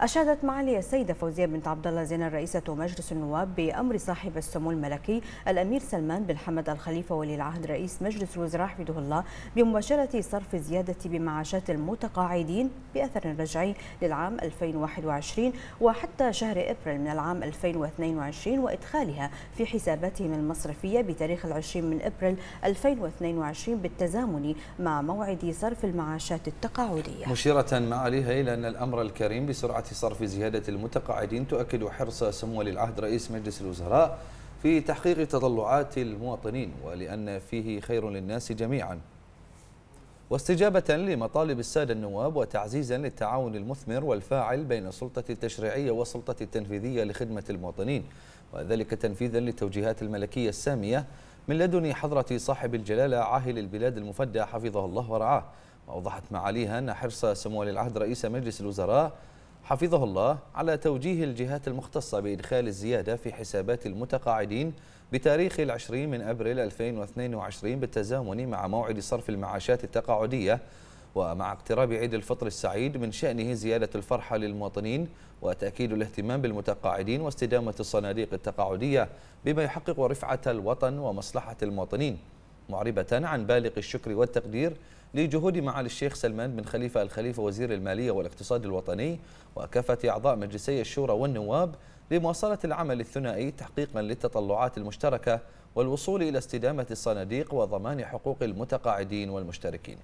أشادت معالي السيدة فوزية بنت عبد الله زين رئيسة مجلس النواب بأمر صاحب السمو الملكي الأمير سلمان بن حمد الخليفة ولي العهد رئيس مجلس الوزراء حفظه الله بمباشرة صرف الزيادة بمعاشات المتقاعدين بأثر رجعي للعام 2021 وحتى شهر أبريل من العام 2022 وإدخالها في حساباتهم المصرفية بتاريخ العشرين من أبريل 2022 بالتزامن مع موعد صرف المعاشات التقاعدية. مشيرة معاليها إلى أن الأمر الكريم بسرعة صرف زيادة المتقاعدين تؤكد حرص سمو العهد رئيس مجلس الوزراء في تحقيق تطلعات المواطنين ولأن فيه خير للناس جميعا. واستجابة لمطالب السادة النواب وتعزيزا للتعاون المثمر والفاعل بين السلطة التشريعية والسلطة التنفيذية لخدمة المواطنين وذلك تنفيذا للتوجيهات الملكية السامية من لدن حضرة صاحب الجلالة عاهل البلاد المفدى حفظه الله ورعاه. وأوضحت معاليها أن حرص سمو العهد رئيس مجلس الوزراء حفظه الله على توجيه الجهات المختصة بإدخال الزيادة في حسابات المتقاعدين بتاريخ العشرين من أبريل 2022 بالتزامن مع موعد صرف المعاشات التقاعدية ومع اقتراب عيد الفطر السعيد من شأنه زيادة الفرحة للمواطنين وتأكيد الاهتمام بالمتقاعدين واستدامة الصناديق التقاعدية بما يحقق رفعة الوطن ومصلحة المواطنين معربة عن بالغ الشكر والتقدير لجهود معالي الشيخ سلمان بن خليفة الخليفة وزير المالية والاقتصاد الوطني وكافة أعضاء مجلسي الشورى والنواب لمواصلة العمل الثنائي تحقيقا للتطلعات المشتركة والوصول إلى استدامة الصناديق وضمان حقوق المتقاعدين والمشتركين.